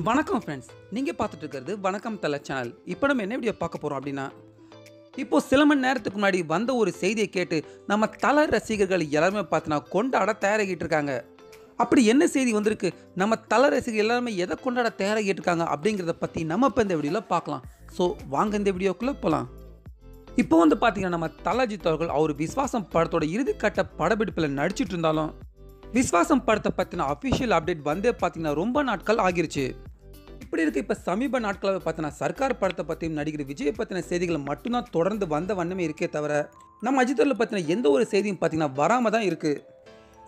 வணக்கம் ஃப்ரெண்ட்ஸ் நீங்கள் பார்த்துட்டு இருக்கிறது வணக்கம் தலை சேனல் இப்போ நம்ம என்ன வீடியோ பார்க்க போகிறோம் அப்படின்னா இப்போது சில மணி நேரத்துக்கு முன்னாடி வந்த ஒரு செய்தியை கேட்டு நம்ம தலை ரசிகர்கள் எல்லாருமே பார்த்தினா கொண்டாட தயாராகிட்டு இருக்காங்க. அப்படி என்ன செய்தி வந்திருக்கு? நம்ம தலை ரசிகர்கள் எல்லாருமே எதை கொண்டாட தயாராகிட்டு இருக்காங்க அப்படிங்கிறத பற்றி நம்ம இப்போ இந்த வீடியோவில் பார்க்கலாம். ஸோ வாங்க இந்த வீடியோக்குள்ளே போகலாம் இப்போ வந்து பார்த்தீங்கன்னா நம்ம தலஜித் அவர்கள் அவர் விஸ்வாசம் படத்தோட இறுதிக்கட்ட படப்பிடிப்பில் நடிச்சிட்டு இருந்தாலும் விஸ்வாசம் படத்தை பற்றின அஃபிஷியல் அப்டேட் வந்தே பார்த்தீங்கன்னா ரொம்ப நாட்கள் ஆகிருச்சு. இப்படி இருக்க இப்போ சமீப நாட்களாக பார்த்தீங்கன்னா சர்க்கார் படத்தை பற்றியும் நடிகர் விஜய் பற்றின செய்திகள் மட்டும்தான் தொடர்ந்து வந்த வண்ணமே இருக்கே தவிர நம்ம அஜித்தரில் பற்றின எந்த ஒரு செய்தியும் பார்த்தீங்கன்னா வராமல் தான் இருக்குது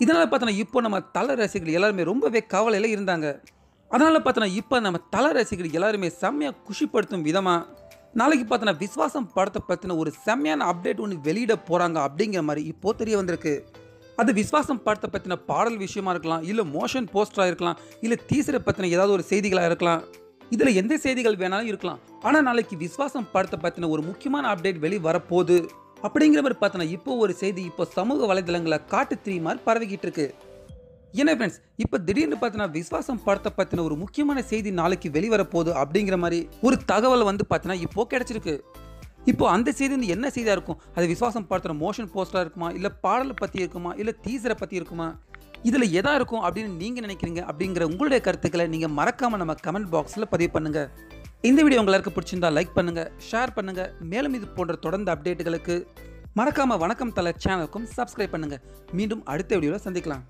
இதனால் பார்த்தோன்னா இப்போ நம்ம தல ரசிகர்கள் எல்லாருமே ரொம்பவே கவலையில் இருந்தாங்க. அதனால் பார்த்தோன்னா இப்போ நம்ம தல ரசிகர்கள் எல்லாருமே செம்மையாக குஷிப்படுத்தும் விதமாக நாளைக்கு பார்த்தோன்னா விஸ்வாசம் படத்தை பற்றின ஒரு செம்மையான அப்டேட் ஒன்று வெளியிட போகிறாங்க அப்படிங்கிற மாதிரி இப்போ தெரிய வந்திருக்கு. அது விஸ்வாசம் படத்தை பற்றின பாடல் விஷயமா இருக்கலாம் இல்லை மோஷன் போஸ்டராக இருக்கலாம் இல்லை டீசரை பற்றின ஏதாவது ஒரு செய்திகளாக இருக்கலாம். இதில் எந்த செய்திகள் வேணாலும் இருக்கலாம். ஆனால் நாளைக்கு விஸ்வாசம் படத்தை பற்றின ஒரு முக்கியமான அப்டேட் வெளி வரப்போகுது. அப்படிங்கிற மாதிரி பார்த்தோன்னா இப்போ ஒரு செய்தி இப்போ சமூக வலைதளங்களில் காட்டு திரி மாதிரி பரவிக்கிட்டு இருக்கு. என்ன ஃப்ரெண்ட்ஸ் இப்போ திடீர்னு பார்த்தீங்கன்னா விஸ்வாசம் படத்தை பற்றின ஒரு முக்கியமான செய்தி நாளைக்கு வெளிவரப்போகுது அப்படிங்கிற மாதிரி ஒரு தகவல் வந்து பார்த்தீங்கன்னா இப்போ கிடைச்சிருக்கு. இப்போ அந்த செய்தி வந்து என்ன செய்தியாக இருக்கும்? அது விசுவாசம் படுத்துகிற மோஷன் போஸ்டராக இருக்குமா? இல்லை பாடலை பற்றி இருக்குமா? இல்லை டீசரை பற்றி இருக்குமா? இதில் எதா இருக்கும் அப்படின்னு நீங்கள் நினைக்கிறீங்க அப்படிங்கிற உங்களுடைய கருத்துக்களை நீங்கள் மறக்காமல் நம்ம கமெண்ட் பாக்ஸில் பதிவு பண்ணுங்கள் இந்த வீடியோ உங்களுக்கு பிடிச்சிருந்தா லைக் பண்ணுங்கள் ஷேர் பண்ணுங்கள் மேலும் இது போன்ற தொடர்ந்து அப்டேட்டுகளுக்கு மறக்காமல் வணக்கம் தலை சேனலுக்கும் சப்ஸ்கிரைப் பண்ணுங்கள் மீண்டும் அடுத்த வீடியோவில் சந்திக்கலாம்.